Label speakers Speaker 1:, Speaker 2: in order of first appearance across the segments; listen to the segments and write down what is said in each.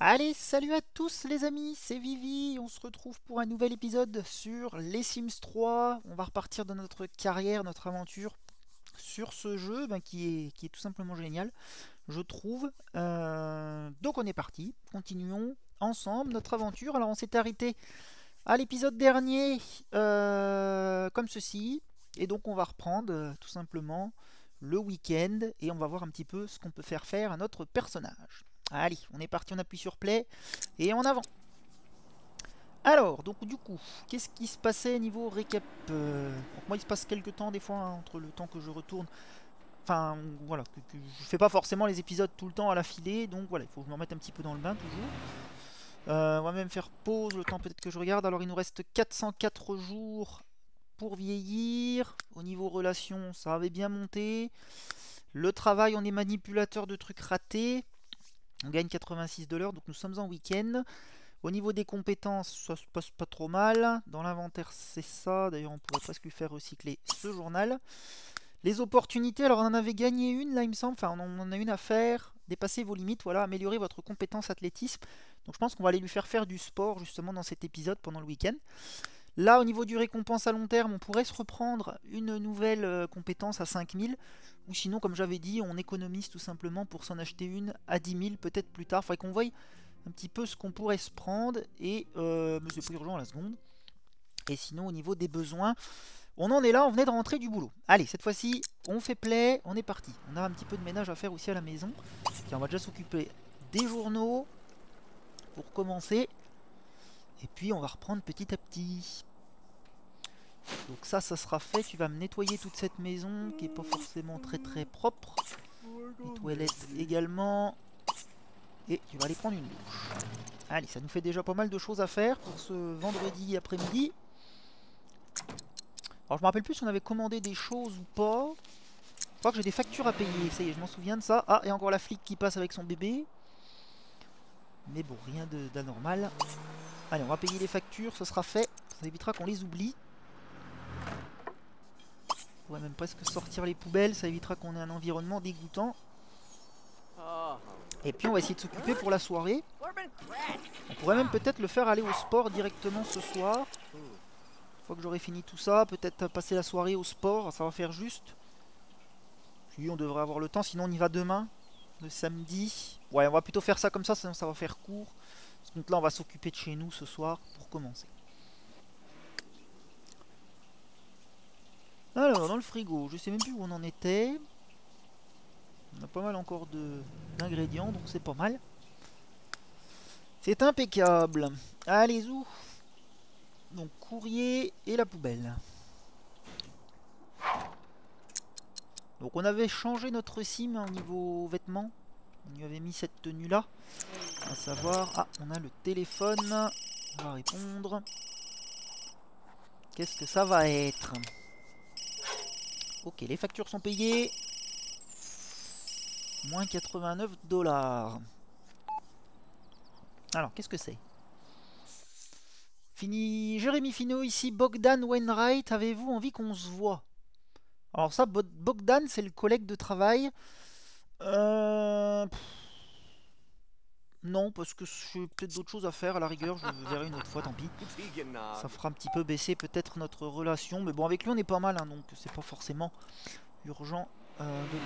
Speaker 1: Allez, salut à tous les amis, c'est Vivi, on se retrouve pour un nouvel épisode sur les Sims 3. On va repartir dans notre carrière, notre aventure sur ce jeu ben, qui, est, qui est tout simplement génial, je trouve. Euh, donc on est parti, continuons ensemble notre aventure. Alors on s'est arrêté à l'épisode dernier euh, comme ceci, et donc on va reprendre euh, tout simplement le week-end et on va voir un petit peu ce qu'on peut faire faire à notre personnage. Allez, on est parti, on appuie sur play et en avant. Alors, donc du coup, qu'est-ce qui se passait niveau récap euh, Moi, il se passe quelques temps des fois hein, entre le temps que je retourne. Enfin, voilà, que, je fais pas forcément les épisodes tout le temps à la filée, donc voilà, il faut que je me remette un petit peu dans le bain toujours. Euh, on va même faire pause le temps peut-être que je regarde. Alors, il nous reste 404 jours pour vieillir. Au niveau relation, ça avait bien monté. Le travail, on est manipulateur de trucs ratés. On gagne 86 dollars, donc nous sommes en week-end. Au niveau des compétences, ça se passe pas trop mal. Dans l'inventaire, c'est ça. D'ailleurs, on pourrait presque lui faire recycler ce journal. Les opportunités, alors on en avait gagné une là, il me semble. Enfin, on en a une à faire. Dépasser vos limites, voilà, améliorer votre compétence athlétisme. Donc je pense qu'on va aller lui faire faire du sport justement dans cet épisode pendant le week-end. Là, au niveau du récompense à long terme, on pourrait se reprendre une nouvelle euh, compétence à 5000. Ou sinon, comme j'avais dit, on économise tout simplement pour s'en acheter une à 10 000, peut-être plus tard. Faudrait qu'on voie un petit peu ce qu'on pourrait se prendre. Et, euh, mais à la seconde. Et sinon, au niveau des besoins, on en est là, on venait de rentrer du boulot. Allez, cette fois-ci, on fait play, on est parti. On a un petit peu de ménage à faire aussi à la maison. on va déjà s'occuper des journaux pour commencer. Et puis on va reprendre petit à petit. Donc ça, ça sera fait. Tu vas me nettoyer toute cette maison qui est pas forcément très très propre. Les toilettes également. Et tu vas aller prendre une douche. Allez, ça nous fait déjà pas mal de choses à faire pour ce vendredi après-midi. Alors je me rappelle plus si on avait commandé des choses ou pas. Je crois que j'ai des factures à payer. Ça y est, je m'en souviens de ça. Ah, et encore la flic qui passe avec son bébé. Mais bon, rien d'anormal. Allez, on va payer les factures, ce sera fait. Ça évitera qu'on les oublie. On pourrait même presque sortir les poubelles, ça évitera qu'on ait un environnement dégoûtant. Et puis on va essayer de s'occuper pour la soirée. On pourrait même peut-être le faire aller au sport directement ce soir. Une fois que j'aurai fini tout ça, peut-être passer la soirée au sport, ça va faire juste. Puis on devrait avoir le temps, sinon on y va demain, le samedi. Ouais, on va plutôt faire ça comme ça, sinon ça va faire court. Donc là on va s'occuper de chez nous ce soir pour commencer. Alors, dans le frigo, je sais même plus où on en était. On a pas mal encore d'ingrédients, donc c'est pas mal. C'est impeccable. Allez, où Donc, courrier et la poubelle. Donc, on avait changé notre sim au niveau vêtements. On lui avait mis cette tenue là. À savoir... Ah, on a le téléphone. On va répondre. Qu'est-ce que ça va être? Ok, les factures sont payées. Moins 89 dollars. Alors, qu'est-ce que c'est? Fini. Jérémy Fino ici, Bogdan Wainwright. Avez-vous envie qu'on se voit? Alors ça, Bogdan, c'est le collègue de travail. Euh... Non, parce que j'ai peut-être d'autres choses à faire à la rigueur, je verrai une autre fois, tant pis. Ça fera un petit peu baisser peut-être notre relation, mais bon, avec lui on est pas mal, hein, donc c'est pas forcément urgent euh, de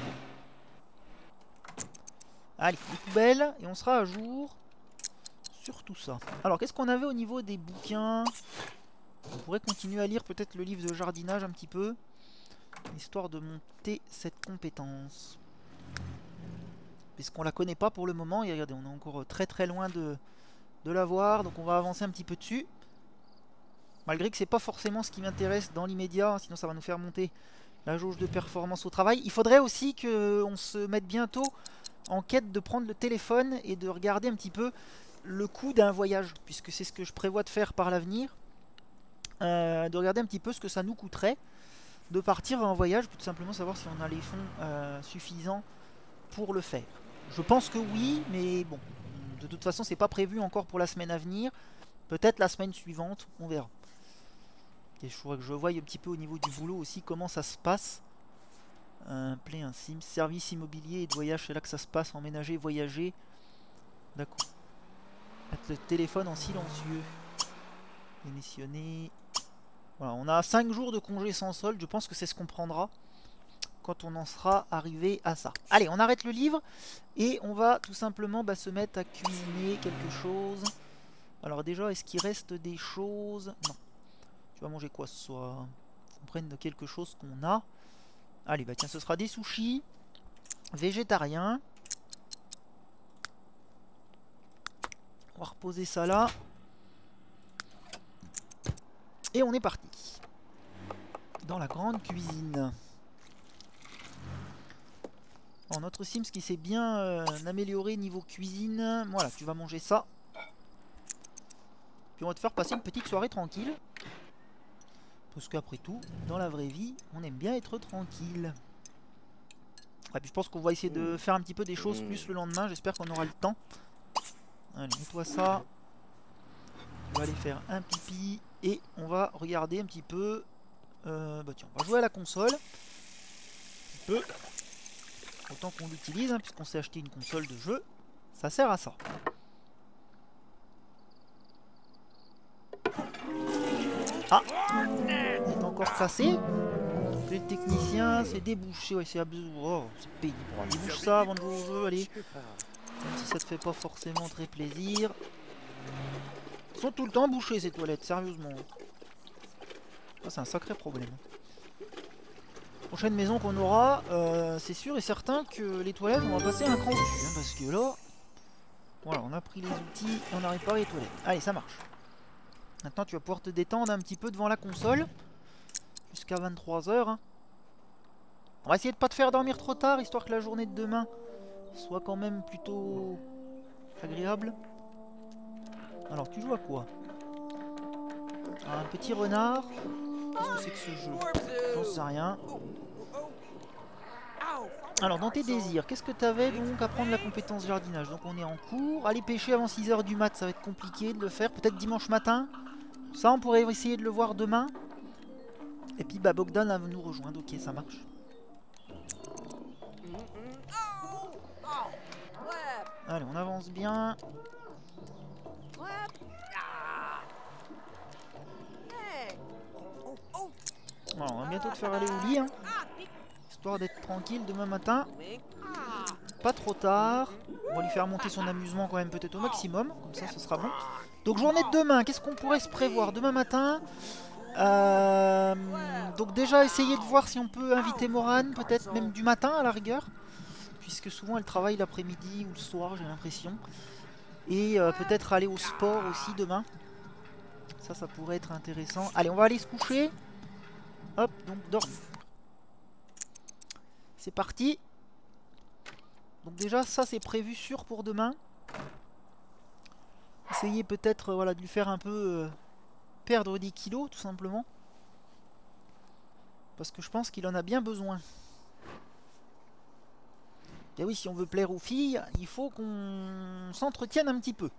Speaker 1: Allez, les poubelles, et on sera à jour sur tout ça. Alors, qu'est-ce qu'on avait au niveau des bouquins? On pourrait continuer à lire peut-être le livre de jardinage un petit peu, histoire de monter cette compétence puisqu'on la connaît pas pour le moment? Et regardez, on est encore très très loin de, la voir, donc on va avancer un petit peu dessus. Malgré que c'est pas forcément ce qui m'intéresse dans l'immédiat, sinon ça va nous faire monter la jauge de performance au travail. Il faudrait aussi qu'on se mette bientôt en quête de prendre le téléphone et de regarder un petit peu le coût d'un voyage, puisque c'est ce que je prévois de faire par l'avenir. Euh, de regarder un petit peu ce que ça nous coûterait de partir en voyage, tout simplement savoir si on a les fonds euh, suffisants pour le faire. Je pense que oui, mais bon, de toute façon, c'est pas prévu encore pour la semaine à venir. Peut-être la semaine suivante, on verra. Et je voudrais que je voie un petit peu au niveau du boulot aussi comment ça se passe. Un play, un sim, service immobilier et de voyage, c'est là que ça se passe, emménager, voyager. D'accord. mettre le téléphone en silencieux. Démissionner. Voilà, on a 5 jours de congé sans solde. Je pense que c'est ce qu'on prendra quand on en sera arrivé à ça. Allez, on arrête le livre et on va tout simplement bah, se mettre à cuisiner quelque chose. Alors déjà, est-ce qu'il reste des choses? Non. Tu vas manger quoi ce soir? On prenne quelque chose qu'on a. Allez, bah tiens, ce sera des sushis. Végétarien. On va reposer ça là. Et on est parti. Dans la grande cuisine. Notre Sims qui s'est bien euh, amélioré niveau cuisine. Voilà, tu vas manger ça. Puis on va te faire passer une petite soirée tranquille. Parce qu'après tout, dans la vraie vie, on aime bien être tranquille. Et puis je pense qu'on va essayer de faire un petit peu des choses plus le lendemain. J'espère qu'on aura le temps. Allez, nettoie ça. On va aller faire un pipi. Et on va regarder un petit peu. Euh, bah tiens, on va jouer à la console. Un peu. Autant qu'on l'utilise, hein, puisqu'on s'est acheté une console de jeu. Ça sert à ça. Ah Il est encore cassé. Le technicien, c'est débouché. Ouais, c'est abusé. Oh, c'est pénible. Débouche ça avant de jouer au allez. Même si ça te fait pas forcément très plaisir. Ils sont tout le temps bouchés ces toilettes, sérieusement. Ça, c'est un sacré problème prochaine maison qu'on aura, euh, c'est sûr et certain que les toilettes, on va passer un cran dessus. Hein, parce que là, voilà, on a pris les outils on n'arrive pas les toilettes. Allez, ça marche. Maintenant, tu vas pouvoir te détendre un petit peu devant la console. Jusqu'à 23h. Hein. On va essayer de pas te faire dormir trop tard, histoire que la journée de demain soit quand même plutôt agréable. Alors, tu joues à quoi? Un petit renard. Qu'est-ce que c'est que ce jeu? J'en sais rien. Alors, dans tes désirs, qu'est-ce que tu avais donc à prendre la compétence jardinage? Donc, on est en cours. Aller pêcher avant 6h du mat, ça va être compliqué de le faire. Peut-être dimanche matin. Ça, on pourrait essayer de le voir demain. Et puis, bah, Bogdan va nous rejoindre. Ok, ça marche. Allez, on avance bien. On va bientôt te faire aller au lit. Hein histoire d'être tranquille demain matin. Pas trop tard. On va lui faire monter son amusement quand même peut-être au maximum. Comme ça, ce sera bon. Donc journée de demain, qu'est-ce qu'on pourrait se prévoir demain matin? Euh, Donc déjà essayer de voir si on peut inviter Morane, peut-être même du matin à la rigueur. Puisque souvent elle travaille l'après-midi ou le soir, j'ai l'impression. Et euh, peut-être aller au sport aussi demain. Ça, ça pourrait être intéressant. Allez, on va aller se coucher. Hop, donc dormir. C'est parti. Donc déjà, ça c'est prévu sûr pour demain. Essayez peut-être euh, voilà, de lui faire un peu euh, perdre des kilos, tout simplement. Parce que je pense qu'il en a bien besoin. Et oui, si on veut plaire aux filles, il faut qu'on s'entretienne un petit peu.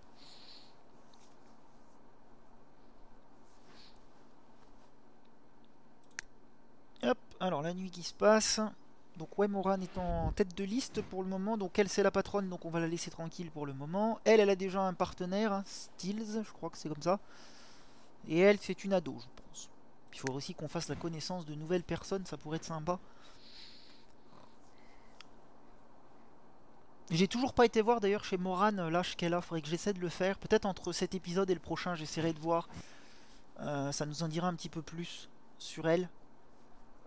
Speaker 1: Hop, alors la nuit qui se passe. Donc ouais, Moran est en tête de liste pour le moment. Donc elle, c'est la patronne, donc on va la laisser tranquille pour le moment. Elle, elle a déjà un partenaire, hein, je crois que c'est comme ça. Et elle, c'est une ado, je pense. Il faut aussi qu'on fasse la connaissance de nouvelles personnes, ça pourrait être sympa. J'ai toujours pas été voir d'ailleurs chez Moran l'âge qu'elle a, faudrait que j'essaie de le faire. Peut-être entre cet épisode et le prochain, j'essaierai de voir. Euh, ça nous en dira un petit peu plus sur elle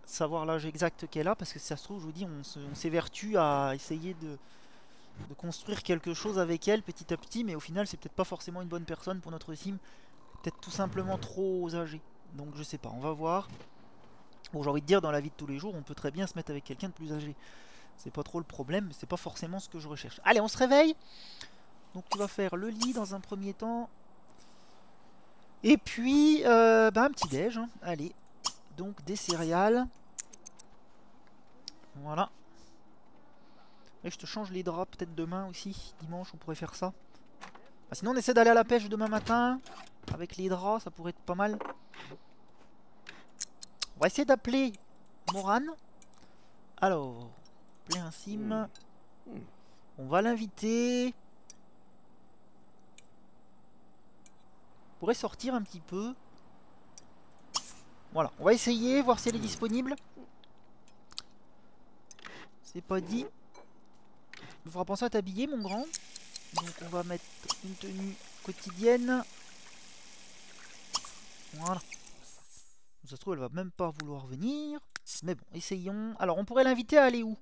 Speaker 1: savoir l'âge exact qu'elle a, parce que si ça se trouve, je vous dis, on s'évertue à essayer de, construire quelque chose avec elle petit à petit, mais au final, c'est peut-être pas forcément une bonne personne pour notre sim, peut-être tout simplement trop âgé. Donc je sais pas, on va voir. Bon, j'ai envie de dire, dans la vie de tous les jours, on peut très bien se mettre avec quelqu'un de plus âgé. C'est pas trop le problème, c'est pas forcément ce que je recherche. Allez, on se réveille Donc tu vas faire le lit dans un premier temps. Et puis, euh, bah, un petit déj. Hein. Allez, donc des céréales. Voilà. Et je te change les draps peut-être demain aussi. Dimanche, on pourrait faire ça. Bah, sinon, on essaie d'aller à la pêche demain matin. Avec les draps, ça pourrait être pas mal. On va essayer d'appeler Moran. Alors, appeler un sim. On va l'inviter. pourrait sortir un petit peu. Voilà, on va essayer, voir si elle est disponible. C'est pas dit. Il faudra penser à t'habiller, mon grand. Donc on va mettre une tenue quotidienne. Voilà. Ça se trouve, elle va même pas vouloir venir. Mais bon, essayons. Alors, on pourrait l'inviter à aller où?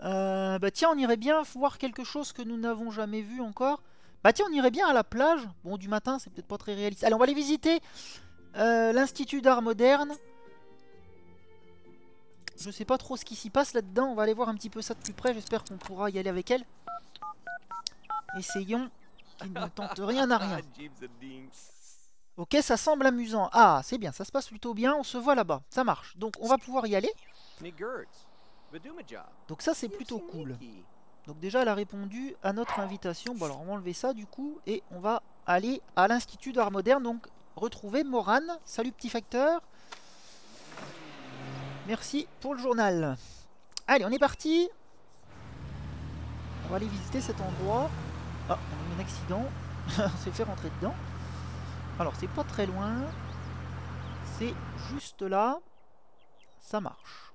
Speaker 1: Euh, Bah tiens, on irait bien voir quelque chose que nous n'avons jamais vu encore. Bah tiens, on irait bien à la plage. Bon, du matin, c'est peut-être pas très réaliste. Allez, on va aller visiter euh, l'Institut d'art moderne. Je sais pas trop ce qui s'y passe là-dedans. On va aller voir un petit peu ça de plus près. J'espère qu'on pourra y aller avec elle. Essayons. Il ne tente rien à rien. Ok, ça semble amusant. Ah, c'est bien, ça se passe plutôt bien. On se voit là-bas. Ça marche. Donc, on va pouvoir y aller. Donc ça, c'est plutôt cool. Donc déjà, elle a répondu à notre invitation. Bon, alors, on va enlever ça, du coup. Et on va aller à l'Institut d'art moderne. Donc, retrouver Morane. Salut, petit facteur. Merci pour le journal. Allez, on est parti. On va aller visiter cet endroit. Ah, on a eu un accident. on s'est fait rentrer dedans. Alors, c'est pas très loin. C'est juste là. Ça marche.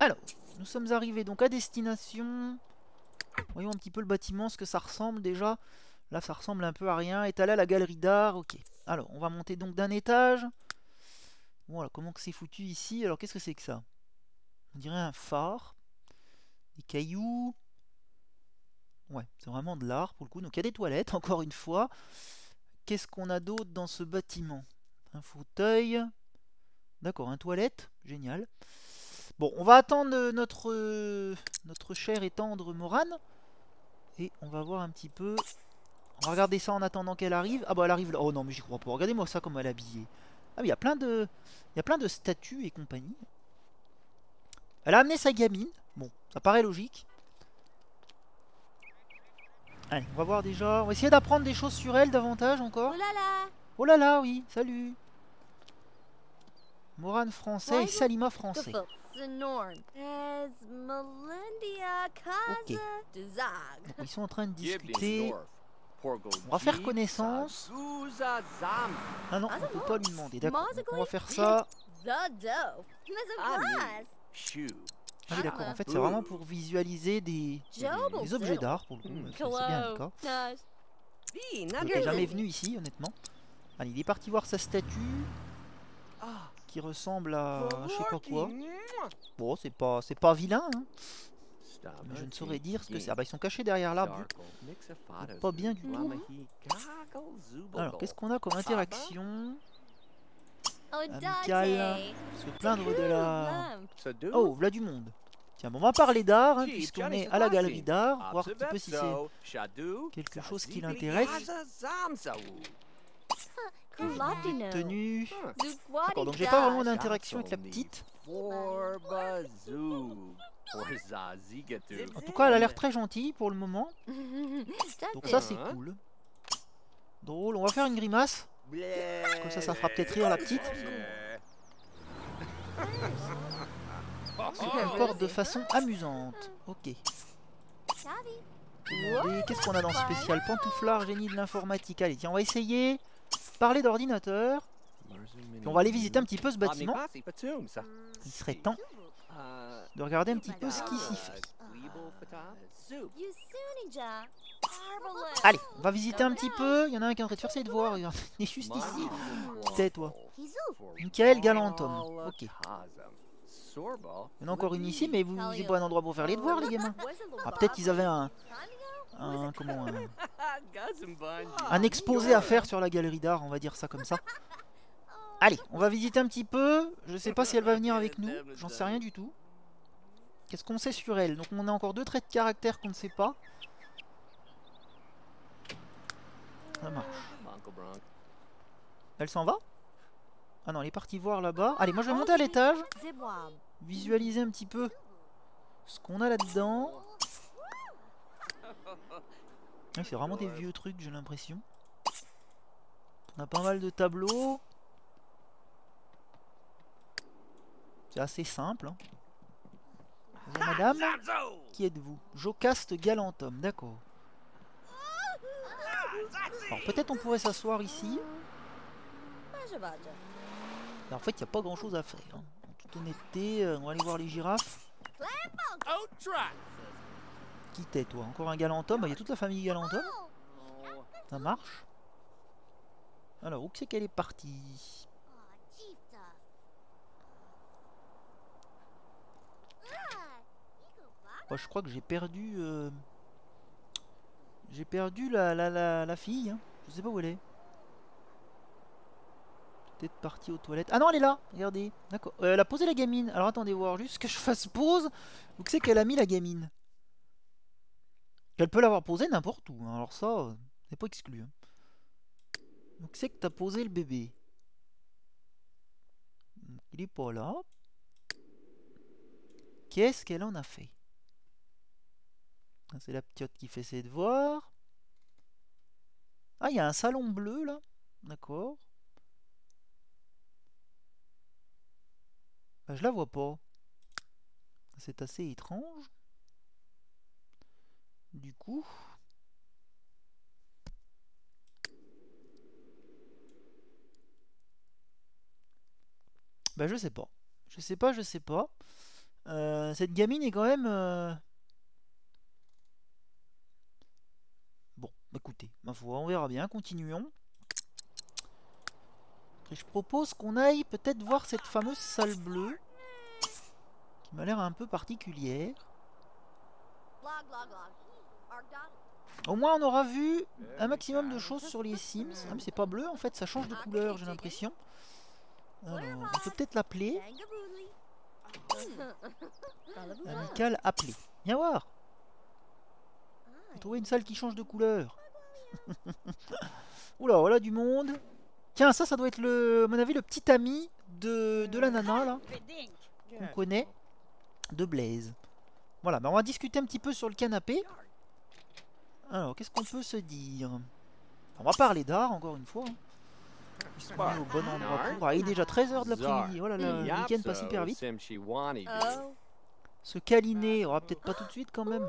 Speaker 1: Alors, nous sommes arrivés donc à destination. Voyons un petit peu le bâtiment, ce que ça ressemble déjà. Là, ça ressemble un peu à rien. Étalé à la galerie d'art. Ok. Alors, on va monter donc d'un étage. Voilà, comment c'est foutu ici? Alors, qu'est-ce que c'est que ça? On dirait un phare. Des cailloux. Ouais, c'est vraiment de l'art pour le coup. Donc, il y a des toilettes, encore une fois. Qu'est-ce qu'on a d'autre dans ce bâtiment? Un fauteuil. D'accord, un toilette. Génial. Bon, on va attendre notre, notre cher et tendre Morane. Et on va voir un petit peu... On va regarder ça en attendant qu'elle arrive. Ah bah elle arrive là. Oh non mais j'y crois pas. Regardez-moi ça comme elle est habillée. Ah oui, il y a plein de... Il y a plein de statues et compagnie. Elle a amené sa gamine. Bon, ça paraît logique. Allez, on va voir déjà. On va essayer d'apprendre des choses sur elle davantage encore.
Speaker 2: Oh là là
Speaker 1: Oh là là, oui, salut. Morane français et Salima français. Ok. ils sont en train de discuter. On va faire connaissance. Ah non, on peut pas lui demander. D'accord, on va faire ça. Ah oui, d'accord. En fait, c'est vraiment pour visualiser des, des objets d'art, pour le coup. C'est bien le cas. Il n'est jamais venu ici, honnêtement. Allez, il est parti voir sa statue. Qui ressemble à je sais pas quoi. Bon, c'est pas, c'est pas vilain. Hein. Mais je ne saurais dire ce que c'est. Ah bah ils sont cachés derrière l'arbre. Pas bien du tout. Alors qu'est-ce qu'on a comme interaction? Amicale. Se plaindre de la... Oh, voilà du monde. Tiens, bon, on va parler d'art, hein, puisqu'on est à la galerie d'art, voir un petit peu si c'est quelque chose qui l'intéresse. Tenue. D'accord, donc j'ai pas vraiment d'interaction avec la petite. En tout cas, elle a l'air très gentille pour le moment. Donc ça, c'est cool. Drôle, on va faire une grimace. Comme ça, ça fera peut-être rire la petite. Elle comporte de façon amusante. Ok. Qu'est-ce qu'on a dans spécial Pantouflard, génie de l'informatique? Allez, tiens, on va essayer. Parler d'ordinateur. on va aller visiter un petit peu ce bâtiment. Il serait temps de regarder un petit peu ce qui s'y fait. Allez, on va visiter un petit peu. Il y en a un qui est en train de faire ses devoirs. Il est juste ici. Tais-toi. Michael Galantom. Ok. Il y en a encore une ici, mais vous n'avez pas un endroit pour faire les devoirs, les gamins. Ah, peut-être qu'ils avaient un, un, comment, un, un exposé à faire sur la galerie d'art, on va dire ça comme ça. Allez, on va visiter un petit peu. Je sais pas si elle va venir avec nous. J'en sais rien du tout. Qu'est-ce qu'on sait sur elle? Donc on a encore deux traits de caractère qu'on ne sait pas. Ça marche. Elle s'en va? Ah non, elle est partie voir là-bas. Allez, moi je vais monter à l'étage. Visualiser un petit peu ce qu'on a là-dedans. C'est vraiment des vieux trucs, j'ai l'impression. On a pas mal de tableaux. C'est assez simple. Hein. Bonjour madame. Qui êtes-vous? Jocaste Galantum, d'accord. Alors peut-être on pourrait s'asseoir ici. en fait, il n'y a pas grand chose à faire. Hein. En toute honnêteté, euh, on va aller voir les girafes. Qui t'es, toi? Encore un galant homme bah, Il y a toute la famille galant homme. Ça marche. Alors, où c'est qu'elle est partie? Je crois que j'ai perdu... Euh, j'ai perdu la, la, la, fille. Hein. Je sais pas où elle est. Peut-être partie aux toilettes. Ah non, elle est là Regardez. D'accord. Euh, elle a posé la gamine. Alors attendez voir juste que je fasse pause. Donc c'est qu'elle a mis la gamine. Elle peut l'avoir posée n'importe où. Hein. Alors ça, c'est pas exclu. Hein. Donc c'est que t'as posé le bébé. il est pas là. Qu'est-ce qu'elle en a fait? C'est la petite qui fait ses devoirs. Ah, il y a un salon bleu là. D'accord. Bah, je la vois pas. C'est assez étrange. Du coup... Bah je sais pas. Je sais pas, je sais pas. Euh, cette gamine est quand même... Euh, Bah, écoutez, ma foi, on verra bien, continuons. Et je propose qu'on aille peut-être voir cette fameuse salle bleue, qui m'a l'air un peu particulière. Au moins on aura vu un maximum de choses sur les Sims. Ah c'est pas bleu en fait, ça change de couleur j'ai l'impression. on peut peut-être l'appeler. Amical appelé. Viens voir Trouver une salle qui change de couleur. Oula, voilà du monde. Tiens, ça, ça doit être, le, à mon avis, le petit ami de, de la nana, là. Qu'on connaît. De Blaze. Voilà, on va discuter un petit peu sur le canapé. Alors, qu'est-ce qu'on peut se dire? On va parler d'art, encore une fois. Se au bon endroit. Ah, il est déjà 13h de l'après-midi. Oh là là, le week-end passe hyper vite. Oh. Se câliner, on va peut-être pas tout de suite quand même.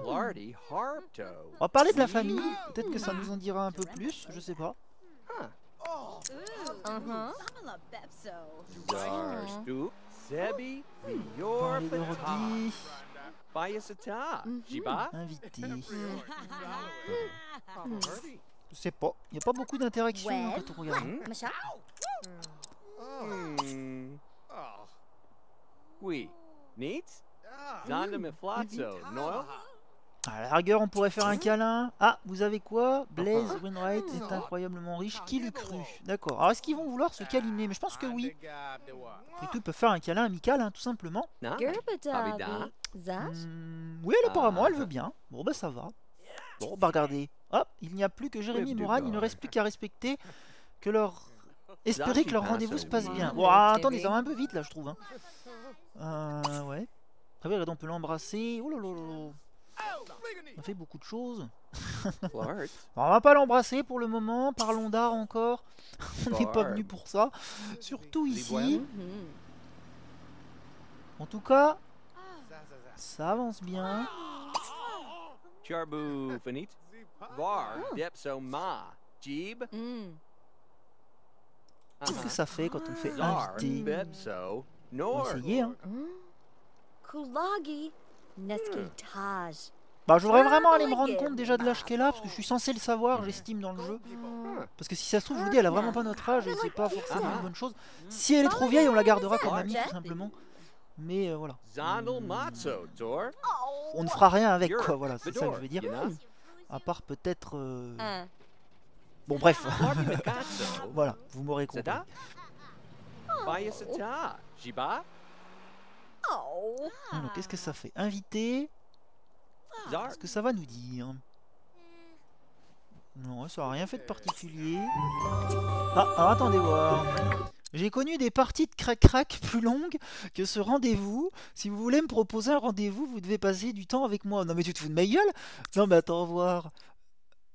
Speaker 1: On va parler de la famille, peut-être que ça nous en dira un peu plus, je sais pas. Invité. Je sais pas, il n'y a pas beaucoup d'interaction quand on regarde. Hmm? Oui. Neat? À la rigueur, on pourrait faire un câlin. Ah, vous avez quoi? Blaze Winwright est incroyablement riche. Qui l'eut cru D'accord. Alors, est-ce qu'ils vont vouloir se câliner? Mais je pense que oui. Et tout, ils peuvent faire un câlin amical, hein, tout simplement. Hmm, oui, elle, apparemment, elle veut bien. Bon, bah ça va. Bon, bah regardez. Hop, il n'y a plus que Jérémy et Moran. Il ne reste plus qu'à respecter que leur... Espérer que leur rendez-vous se passe bien. Bon, attendez, ça va un peu vite, là, je trouve. Hein. Euh, ouais. Ah oui, on peut l'embrasser. Oh là là là. On fait beaucoup de choses. on va pas l'embrasser pour le moment. Parlons d'art encore. on n'est pas venu pour ça. Surtout ici. En tout cas, ça avance bien. Qu'est-ce que ça fait quand on fait inviter On va essayer, hein? Bah, je voudrais vraiment aller me rendre compte déjà de l'âge qu'elle a, parce que je suis censé le savoir, j'estime, dans le jeu. Parce que si ça se trouve, je vous dis, elle a vraiment pas notre âge, et c'est pas forcément une bonne chose. Si elle est trop vieille, on la gardera comme amie, tout simplement. Mais euh, voilà. On ne fera rien avec, quoi, voilà, c'est ça que je veux dire. À part peut-être... Euh, bon, bref. voilà, vous m'aurez compris. Alors, qu'est-ce que ça fait? Invité? Qu'est-ce que ça va nous dire? Non, ça n'a rien fait de particulier. Ah, alors attendez voir. J'ai connu des parties de crac-crac plus longues que ce rendez-vous. Si vous voulez me proposer un rendez-vous, vous devez passer du temps avec moi. Non mais tu te fous de ma gueule? Non mais attends voir.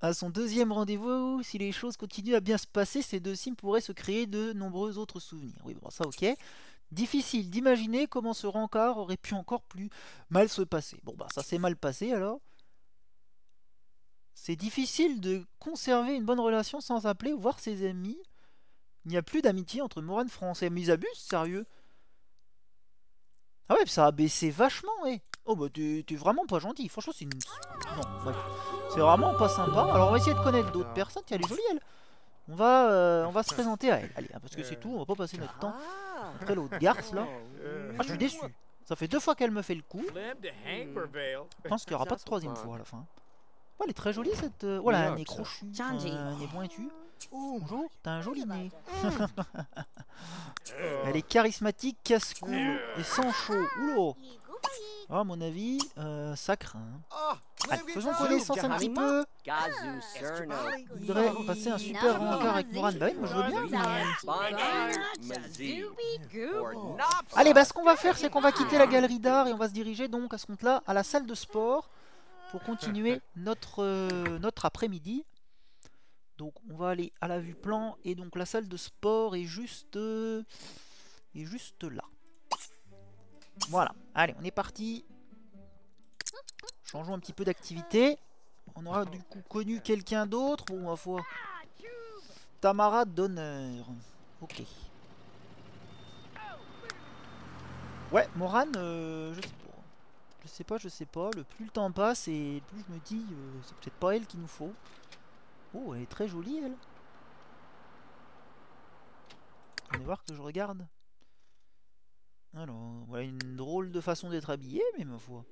Speaker 1: À son deuxième rendez-vous, si les choses continuent à bien se passer, ces deux sims pourraient se créer de nombreux autres souvenirs. Oui, bon, ça ok. Difficile d'imaginer comment ce rencard aurait pu encore plus mal se passer. Bon bah ça s'est mal passé alors. C'est difficile de conserver une bonne relation sans appeler ou voir ses amis. Il n'y a plus d'amitié entre Moran français. Mais ils sérieux. Ah ouais, ça a baissé vachement, ouais. Oh bah t'es vraiment pas gentil. Franchement, c'est. C'est vraiment pas sympa. Alors on va essayer de connaître d'autres personnes. Tiens, elle est jolie, elle. On va, euh, on va se présenter à elle. Allez, hein, parce que c'est tout. On va pas passer notre temps après l'autre garce, là. Ah, je suis déçu. Ça fait deux fois qu'elle me fait le coup. Je pense qu'il n'y aura pas de troisième fois à la fin. Oh, elle est très jolie cette... Euh, oh là, un nez crochu, un nez pointu. Bonjour, t'as un joli nez. elle est charismatique, casse-cou et sans chaud. Oulô ah, à mon avis, euh, ça craint. Allez, faisons connaissance un petit peu. Je voudrais passer un super rencard avec Moran. Bah oui, moi je veux bien. Allez, bah ce qu'on va faire, c'est qu'on va quitter la galerie d'art et on va se diriger donc à ce compte-là à la salle de sport pour continuer notre, euh, notre après-midi. Donc on va aller à la vue plan et donc la salle de sport est juste, euh, est juste là. Voilà, allez, on est parti. Changeons un petit peu d'activité. On aura du coup connu quelqu'un d'autre. Bon, ma foi. Tamara d'honneur. Ok. Ouais, Moran, euh, je sais pas. Je sais pas, je sais pas. Le plus le temps passe et plus je me dis, euh, c'est peut-être pas elle qu'il nous faut. Oh, elle est très jolie, elle. Va voir que je regarde. Alors, voilà une drôle de façon d'être habillé, mais ma foi.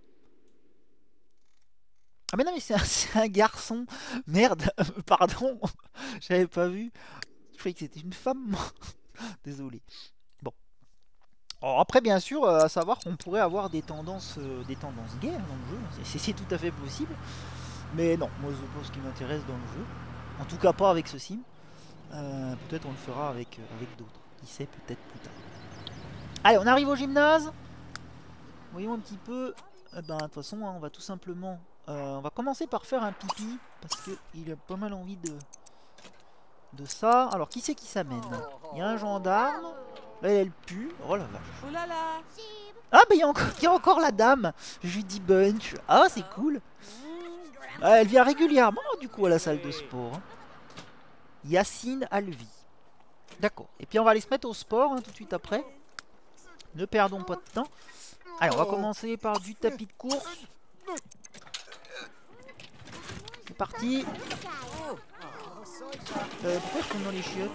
Speaker 1: Ah mais non mais c'est un, garçon Merde Pardon J'avais pas vu. Je croyais que c'était une femme. Désolé. Bon. Alors après bien sûr, euh, à savoir qu'on pourrait avoir des tendances euh, des tendances gays dans le jeu. C'est tout à fait possible. Mais non, moi je pense ce qui m'intéresse dans le jeu. En tout cas pas avec ce sim. Euh, peut-être on le fera avec, d'autres. Qui sait peut-être plus tard. Allez, on arrive au gymnase. Voyons un petit peu. Eh ben, de toute façon, hein, on va tout simplement... Euh, on va commencer par faire un pipi. Parce qu'il a pas mal envie de... De ça. Alors, qui c'est qui s'amène? Il y a un gendarme. Là, elle pue. Oh la vache. Ah, mais il y, a encore, il y a encore la dame. Dis bunch. Ah, c'est cool. Ah, elle vient régulièrement, du coup, à la salle de sport. Hein. Yacine Alvi. D'accord. Et puis, on va aller se mettre au sport hein, tout de suite après. Ne perdons pas de temps. Allez, on va commencer par du tapis de course. C'est parti. Euh, pourquoi je tombe dans les chiottes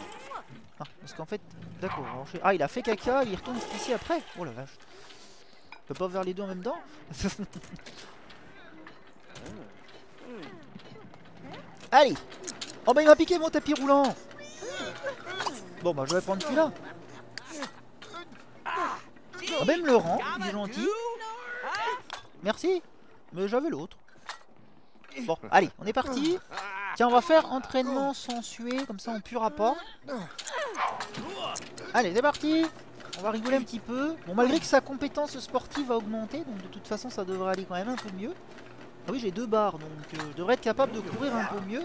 Speaker 1: Ah, parce qu'en fait, d'accord. Ah, il a fait caca, il retourne ici après. Oh la vache. Je peux pas faire les deux en même temps Allez Oh bah il m'a piqué mon tapis roulant Bon bah je vais prendre celui-là ah ben me le rend, il est gentil. Merci, mais j'avais l'autre. Bon, allez, on est parti. Tiens, on va faire entraînement sans suer, comme ça on puera pas. Allez, c'est parti. On va rigoler un petit peu. Bon, malgré que sa compétence sportive a augmenté, donc de toute façon ça devrait aller quand même un peu mieux. Ah oui, j'ai deux barres, donc euh, je devrais être capable de courir un peu mieux.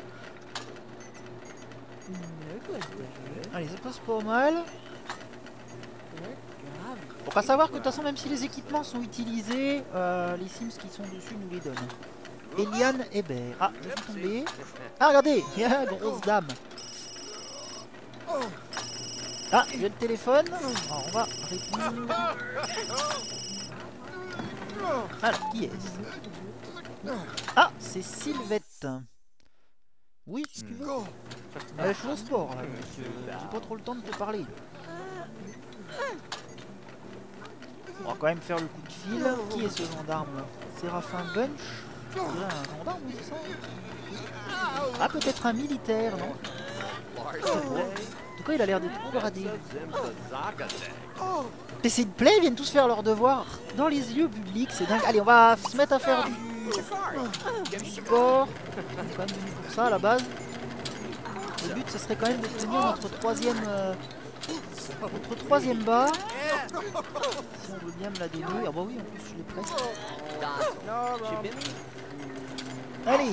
Speaker 1: Allez, ça passe pas mal. Faut pas savoir que de toute façon, même si les équipements sont utilisés, euh, les Sims qui sont dessus nous les donnent. Eliane Hébert. Ah, je suis tombé. Ah, regardez Grosse dame Ah, j'ai le téléphone. on va répondre. Alors, qui est-ce? Ah, c'est Sylvette. Oui, si tu veux. je suis au sport, là, J'ai pas trop le temps de te parler. On va quand même faire le coup de fil. Qui est ce gendarme? Séraphin Bunch? Ah, peut-être un militaire, non En tout cas, il a l'air d'être bradé. Et c'est une plaie, ils viennent tous faire leur devoir dans les lieux publics, c'est dingue. Allez, on va se mettre à faire du, sport. On est quand même venu pour ça à la base. Le but, ce serait quand même de tenir notre troisième... Euh, notre troisième barre. Si on veut bien me la donner. Ah bah oui, en plus je l'ai presque. Allez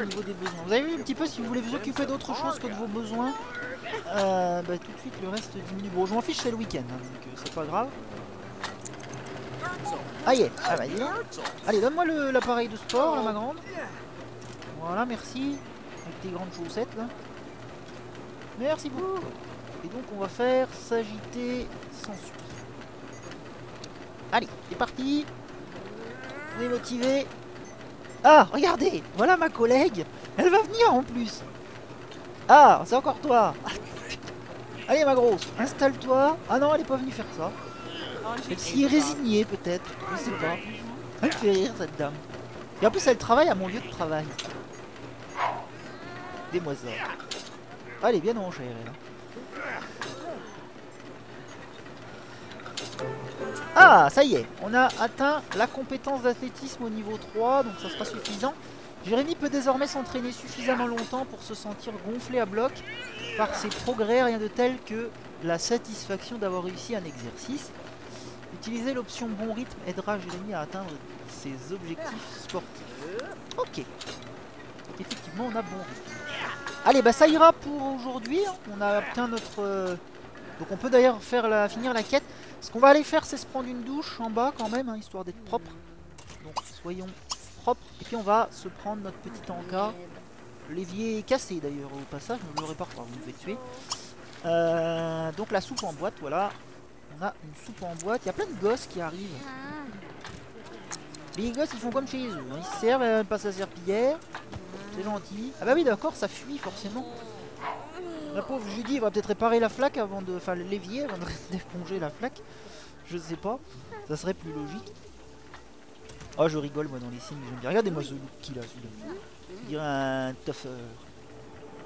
Speaker 1: au niveau des besoins. Vous avez vu un petit peu si vous voulez vous occuper d'autre chose que de vos besoins. Euh, bah tout de suite le reste diminue. Bon je m'en fiche c'est le week-end, hein, donc euh, c'est pas grave. Ah yeah, ah bah Allez donne-moi l'appareil de sport là ma grande. Voilà merci. Avec tes grandes chaussettes là. Merci beaucoup. Et donc on va faire s'agiter sans suite. Allez, c'est parti. On est motivé. Ah, regardez, voilà ma collègue. Elle va venir en plus. Ah, c'est encore toi. Allez ma grosse, installe-toi. Ah non, elle est pas venue faire ça. Elle s'y est résignée peut-être, je sais pas. Elle fait rire cette dame. Et en plus elle travaille à mon lieu de travail. Des moisons. Allez, bien en elle. Ah, ça y est, on a atteint la compétence d'athlétisme au niveau 3, donc ça sera suffisant. Jérémy peut désormais s'entraîner suffisamment longtemps pour se sentir gonflé à bloc par ses progrès, rien de tel que la satisfaction d'avoir réussi un exercice. Utiliser l'option bon rythme aidera Jérémy à atteindre ses objectifs sportifs. Ok. Effectivement, on a bon rythme. Allez, bah ça ira pour aujourd'hui. Hein. On a obtenu notre... Euh, donc on peut d'ailleurs faire finir la quête. Ce qu'on va aller faire, c'est se prendre une douche en bas quand même, hein, histoire d'être propre. Donc soyons propres. Et puis on va se prendre notre petit encas. L'évier est cassé d'ailleurs au passage, ne le répare pas, vous me tuer. Donc la soupe en boîte, voilà. On a une soupe en boîte. Il y a plein de gosses qui arrivent. Les gosses, ils font comme chez eux. Hein. Ils se servent, ils passent à serpillière. C'est gentil. Ah bah oui, d'accord, ça fuit forcément. La pauvre Judy va peut-être réparer la flaque avant de... Enfin, l'évier avant d'éponger la flaque. Je sais pas. Ça serait plus logique. Oh, je rigole, moi, dans les signes. Regardez-moi ce look qu'il a, celui-là. Il dirait un tougher.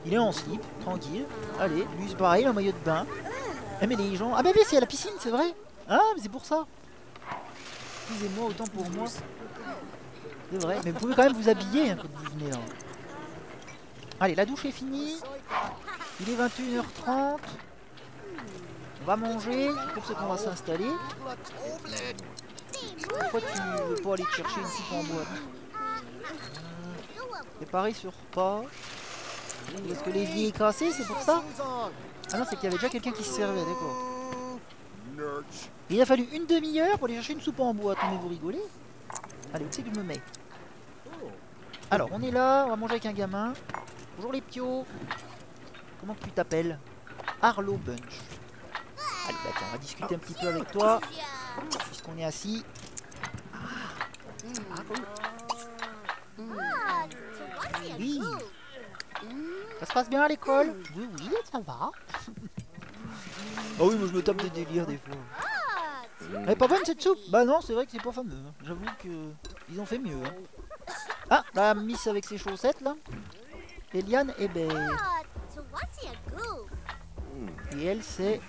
Speaker 1: Il est en slip, tranquille. Allez, lui, c'est pareil, en maillot de bain. Eh, mais les gens... Ah bah oui, c'est à la piscine, c'est vrai. Ah, mais c'est pour ça. Excusez-moi, autant pour moi. C'est vrai, mais vous pouvez quand même vous habiller hein, quand vous venez là. Allez, la douche est finie. Il est 21h30. On va manger. Pour ce qu'on va s'installer. Pourquoi tu veux pas aller chercher une soupe en boîte C'est pareil sur pas. Est-ce que l'évier est cassé C'est pour ça Ah non, c'est qu'il y avait déjà quelqu'un qui se servait, d'accord. Il a fallu une demi-heure pour aller chercher une soupe en boîte. Mais vous rigolez Allez, où c'est que je me mets? Alors, on est là, on va manger avec un gamin. Bonjour les pios Comment tu t'appelles? Arlo Bunch. Allez, d'accord, on va discuter un petit peu avec toi, puisqu'on est assis. Oui Ça se passe bien à l'école? Oui, oui, ça va. oh oui, moi je me tape des délires des fois. Elle est pas bonne cette soupe? Bah non, c'est vrai que c'est pas fameux. Hein. J'avoue que ils ont fait mieux. Hein. Ah, la miss avec ses chaussettes là. Eliane Hébert. Et elle, c'est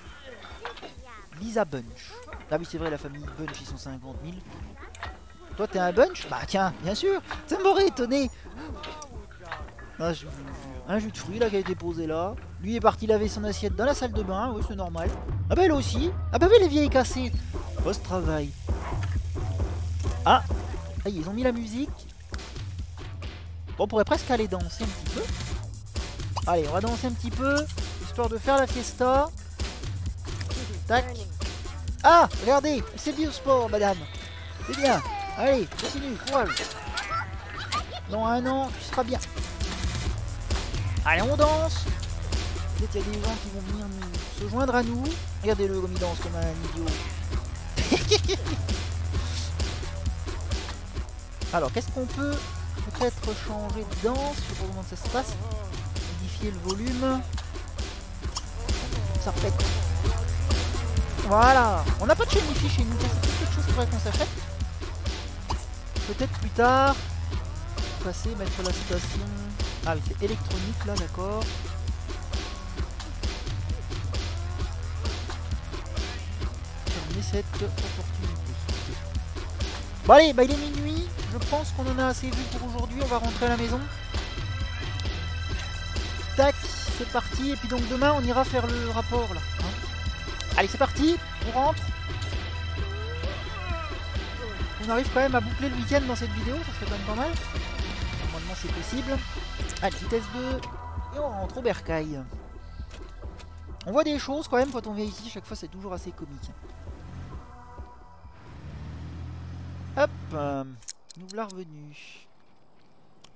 Speaker 1: Lisa Bunch. Ah oui, c'est vrai, la famille Bunch, ils sont 50 000. Toi, t'es un Bunch? Bah tiens, bien sûr Ça m'aurait étonné ah, Un jus de fruits, là, qui a été posé là. Lui est parti laver son assiette dans la salle de bain, oui, c'est normal. Ah bah elle aussi Ah bah oui, les vieilles cassées Post-travail. Ah Ah, ils ont mis la musique. On pourrait presque aller danser un petit peu. Allez, on va danser un petit peu, histoire de faire la fiesta. Tac. Ah, regardez, c'est du sport, madame. C'est bien. Allez, continue, courage. Dans un an, tu seras bien. Allez, on danse. Peut-être qu'il y a des gens qui vont venir se joindre à nous. Regardez-le comme il danse comme un idiot. Alors, qu'est-ce qu'on peut peut-être changer de danse? Je sais pas comment ça se passe. Le volume. Ça repète. Voilà. On n'a pas de chaîne chez nous. C'est quelque chose qu'on s'achète. Peut-être plus tard. Passer, mettre la station. Ah oui, c'est électronique là, d'accord. Terminer cette opportunité. Bon allez, bah il est minuit. Je pense qu'on en a assez vu pour aujourd'hui. On va rentrer à la maison. Tac, c'est parti. Et puis donc demain, on ira faire le rapport là. Hein. Allez, c'est parti. On rentre. On arrive quand même à boucler le week-end dans cette vidéo. Ça serait quand même pas mal. Normalement, c'est possible. Allez, vitesse 2. Et on rentre au bercail. On voit des choses quand même quand on vient ici. Chaque fois, c'est toujours assez comique. Hop. Nous voilà revenus.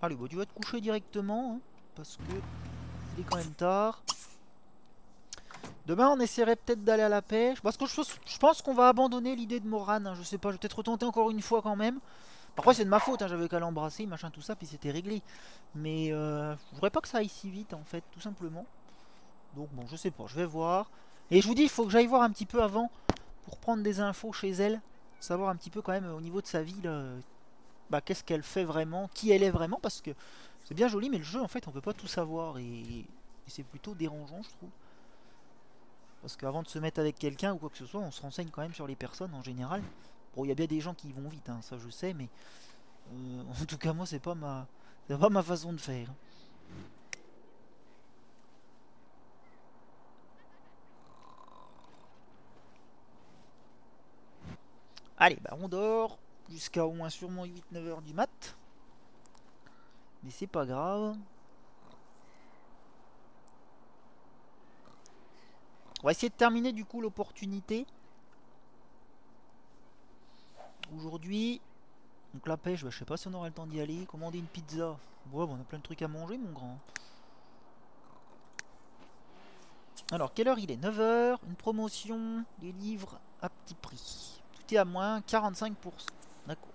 Speaker 1: Allez, bon, tu vas te coucher directement, hein, parce que il est quand même tard. Demain, on essaierait peut-être d'aller à la pêche. Parce que je, pense qu'on va abandonner l'idée de Moran. Hein. Je sais pas, je vais peut-être retenter encore une fois quand même. Parfois, c'est de ma faute. Hein. J'avais qu'à l'embrasser, machin, tout ça, puis c'était réglé. Mais euh, je voudrais pas que ça aille si vite, en fait, tout simplement. Donc, bon, je sais pas, je vais voir. Et je vous dis, il faut que j'aille voir un petit peu avant pour prendre des infos chez elle. Savoir un petit peu quand même au niveau de sa vie, bah, qu'est-ce qu'elle fait vraiment, qui elle est vraiment. Parce que c'est bien joli, mais le jeu, en fait, on peut pas tout savoir. et c'est plutôt dérangeant, je trouve. Parce qu'avant de se mettre avec quelqu'un ou quoi que ce soit, on se renseigne quand même sur les personnes en général. Bon, il y a bien des gens qui vont vite, hein, ça je sais, mais euh, en tout cas moi c'est pas ma, pas ma façon de faire. Allez, bah on dort jusqu'à au moins sûrement 8-9 heures du mat. Mais c'est pas grave. On va essayer de terminer du coup l'opportunité. Aujourd'hui, donc la pêche, bah, je sais pas si on aura le temps d'y aller. Commander une pizza. Bon, on a plein de trucs à manger, mon grand. Alors, quelle heure il est? 9h. Une promotion. Des livres à petit prix. Tout est à moins 45%. D'accord.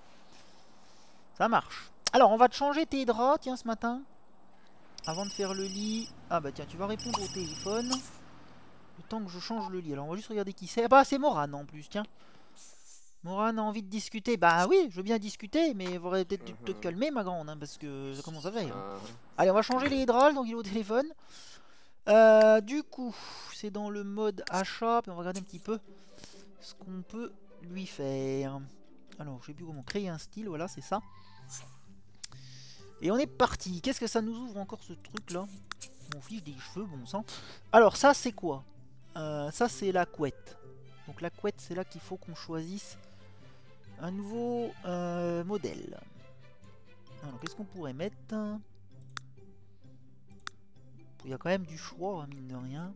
Speaker 1: Ça marche. Alors, on va te changer tes draps, tiens, ce matin. Avant de faire le lit. Ah bah tiens, tu vas répondre au téléphone. Le temps que je change le lit. Alors on va juste regarder qui c'est. Ah bah c'est Moran en plus, tiens. Moran a envie de discuter. Bah oui, je veux bien discuter, mais il faudrait peut-être te mhm. calmer ma grande, hein, parce que ça commence à faire. Hein. Allez, on va changer les hydrales, donc il est au téléphone. Euh, du coup, c'est dans le mode achat, puis on va regarder un petit peu ce qu'on peut lui faire. Alors, je sais plus comment créer un style, voilà, c'est ça. Et on est parti. Qu'est-ce que ça nous ouvre encore ce truc là On fiche des cheveux, bon sang. Alors ça c'est quoi? Euh, ça c'est la couette. Donc la couette c'est là qu'il faut qu'on choisisse un nouveau euh, modèle. Alors qu'est-ce qu'on pourrait mettre? Il y a quand même du choix, mine de rien.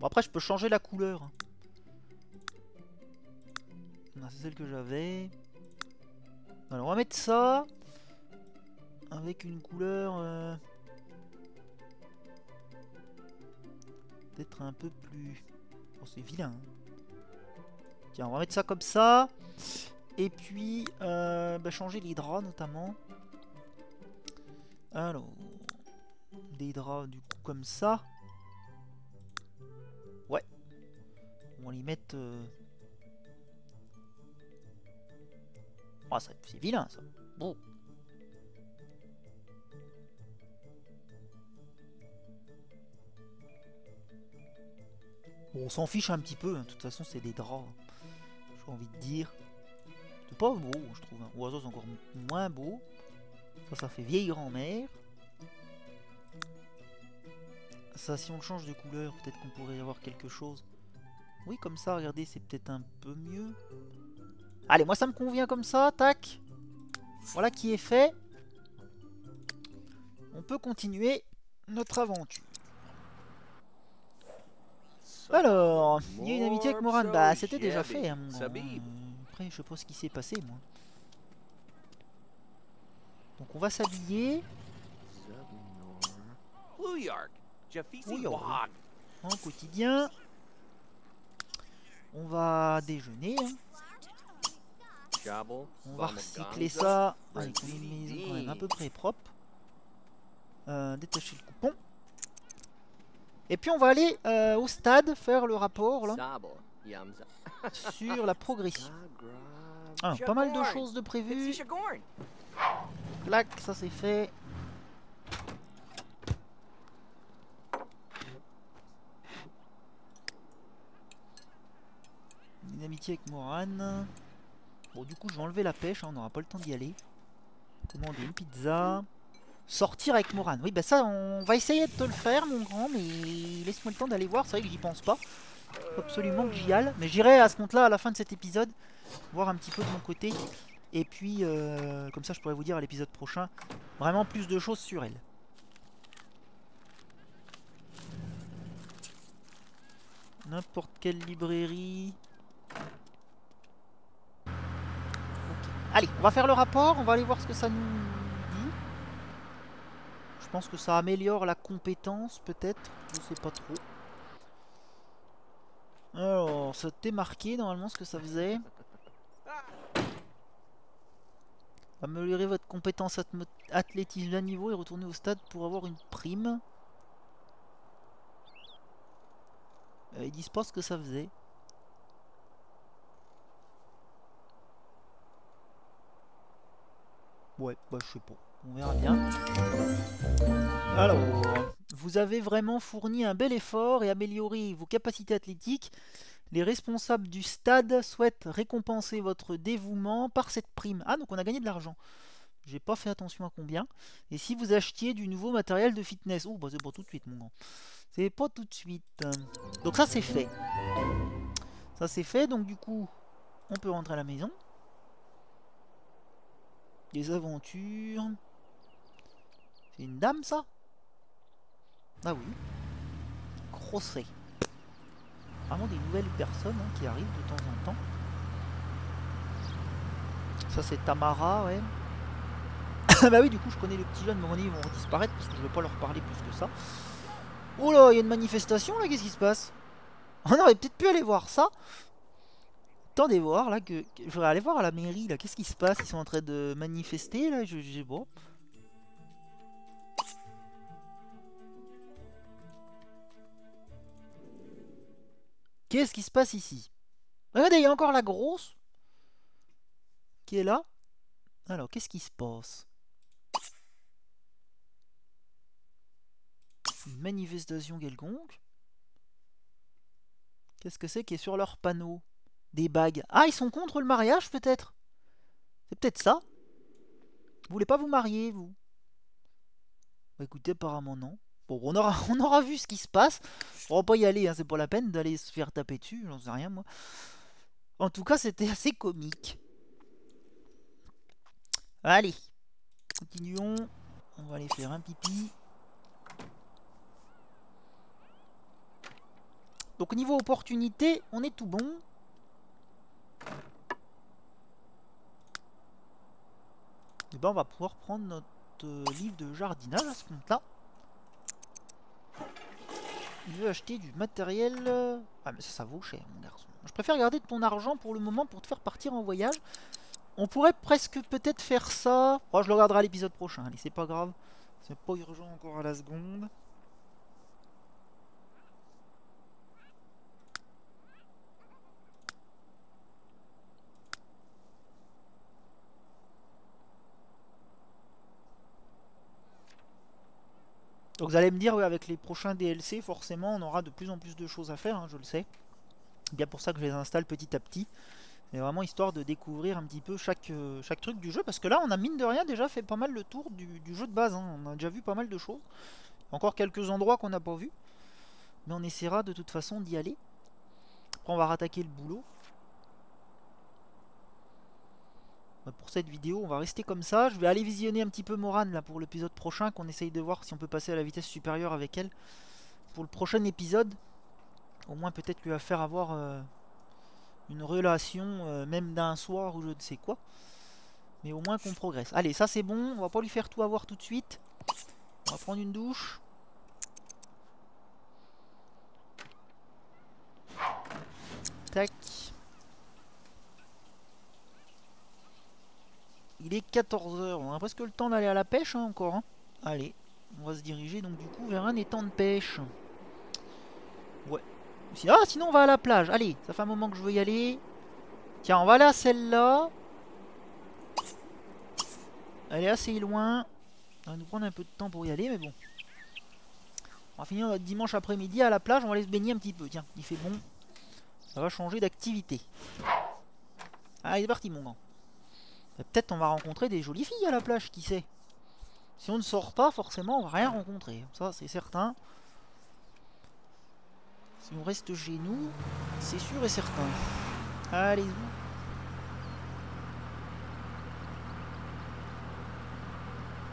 Speaker 1: Bon après je peux changer la couleur. C'est celle que j'avais. Alors on va mettre ça avec une couleur... Euh, peut-être un peu plus... Oh, c'est vilain. Hein. Tiens, on va mettre ça comme ça. Et puis, euh, bah, changer les draps notamment. Alors, des draps du coup comme ça. Ouais. On va les mettre... Euh... Oh, c'est vilain ça. Bon. Bon, on s'en fiche un petit peu, hein. de toute façon c'est des draps. J'ai envie de dire. C'est pas beau, je trouve. Hein. Oiseau c'est encore moins beau. Ça, ça fait vieille grand-mère. Ça, si on le change de couleur, peut-être qu'on pourrait avoir quelque chose. Oui, comme ça, regardez, c'est peut-être un peu mieux. Allez, moi ça me convient comme ça, tac. Voilà qui est fait. On peut continuer notre aventure. Alors, il y a une amitié avec Moran. Bah, c'était déjà fait, hein, mon Après, je sais pas ce qui s'est passé, moi. Donc, on va s'habiller. En quotidien. On va déjeuner. Hein. On va recycler ça avec une maison quand même à peu près propre. Euh, détacher le coupon. Et puis on va aller euh, au stade faire le rapport là, sur la progression. Ah, pas mal de choses de prévues. Clac, ça c'est fait. Une amitié avec Moran. Bon, du coup, je vais enlever la pêche, hein, on n'aura pas le temps d'y aller. Commander une pizza. Sortir avec Moran. Oui, bah ça, on va essayer de te le faire, mon grand, mais laisse-moi le temps d'aller voir. C'est vrai que j'y pense pas. absolument que j'y aille. Mais j'irai à ce compte-là, à la fin de cet épisode, voir un petit peu de mon côté. Et puis, euh, comme ça, je pourrais vous dire à l'épisode prochain vraiment plus de choses sur elle. N'importe quelle librairie. Allez, on va faire le rapport, on va aller voir ce que ça nous pense que ça améliore la compétence, peut-être. Je sais pas trop. Alors, ça t'est marqué normalement ce que ça faisait? Améliorer votre compétence athlétisme à niveau et retourner au stade pour avoir une prime. Euh, ils disent pas ce que ça faisait. Ouais, bah je sais pas. On verra bien. Alors, vous avez vraiment fourni un bel effort et amélioré vos capacités athlétiques. Les responsables du stade souhaitent récompenser votre dévouement par cette prime. Ah, donc on a gagné de l'argent. J'ai pas fait attention à combien. Et si vous achetiez du nouveau matériel de fitness? Oh, bah c'est pas tout de suite, mon grand. C'est pas tout de suite. Donc ça, c'est fait. Ça, c'est fait. Donc du coup, on peut rentrer à la maison. Des aventures. C'est une dame, ça? Ah oui. Crosset. Vraiment des nouvelles personnes hein, qui arrivent de temps en temps. Ça, c'est Tamara, ouais. bah oui, du coup, je connais le petit jeune, mais ils vont disparaître parce que je vais pas leur parler plus que ça. Oh là, il y a une manifestation là, qu'est-ce qui se passe? On aurait peut-être pu aller voir ça. Attendez voir là que, je voudrais aller voir à la mairie là, qu'est-ce qui se passe? Ils sont en train de manifester là, je sais pas. Qu'est-ce qui se passe ici? Regardez, il y a encore la grosse qui est là. Alors, qu'est-ce qui se passe? Une manifestation quelconque. Qu'est-ce que c'est qui est sur leur panneau? Des bagues. Ah, ils sont contre le mariage, peut-être? C'est peut-être ça Vous voulez pas vous marier, vous? Bah, Écoutez, apparemment non. Bon, on aura, vu ce qui se passe. On va pas y aller, hein, c'est pas la peine d'aller se faire taper dessus, j'en sais rien, moi. En tout cas, c'était assez comique. Allez, continuons. On va aller faire un pipi. Donc au niveau opportunité, on est tout bon. Et ben on va pouvoir prendre notre euh, livre de jardinage à ce compte-là. Il veut acheter du matériel... Euh, ah mais ça, ça vaut cher mon garçon. Je préfère garder ton argent pour le moment pour te faire partir en voyage. On pourrait presque peut-être faire ça. Oh, je le regarderai à l'épisode prochain. Allez, c'est pas grave. C'est pas urgent encore à la seconde. Donc vous allez me dire, avec les prochains DLC, forcément, on aura de plus en plus de choses à faire, hein, je le sais. C'est bien pour ça que je les installe petit à petit. C'est vraiment histoire de découvrir un petit peu chaque, euh, chaque truc du jeu. Parce que là, on a mine de rien déjà fait pas mal le tour du, jeu de base. Hein. On a déjà vu pas mal de choses. Encore quelques endroits qu'on n'a pas vus. Mais on essaiera de toute façon d'y aller. Après, on va rattaquer le boulot. Bah, pour cette vidéo, on va rester comme ça. Je vais aller visionner un petit peu Morane là pour l'épisode prochain, qu'on essaye de voir si on peut passer à la vitesse supérieure avec elle. Pour le prochain épisode, au moins peut-être lui faire avoir euh, une relation, euh, même d'un soir ou je ne sais quoi. Mais au moins qu'on progresse. Allez, ça c'est bon, on va pas lui faire tout avoir tout de suite. On va prendre une douche. Tac. Il est 14h, on a presque le temps d'aller à la pêche hein, encore. Hein. Allez, on va se diriger donc du coup vers un étang de pêche. Ouais. Ah, sinon on va à la plage. Allez, ça fait un moment que je veux y aller. Tiens, on va aller à celle-là. Elle est assez loin. On va nous prendre un peu de temps pour y aller, mais bon. On va finir dimanche après-midi à la plage. On va aller se baigner un petit peu. Tiens, il fait bon. Ça va changer d'activité. Allez, c'est parti, mon grand. Peut-être on va rencontrer des jolies filles à la plage, qui sait. Si on ne sort pas, forcément, on va rien rencontrer. Ça, c'est certain. Si on reste chez nous, c'est sûr et certain. Allez-y.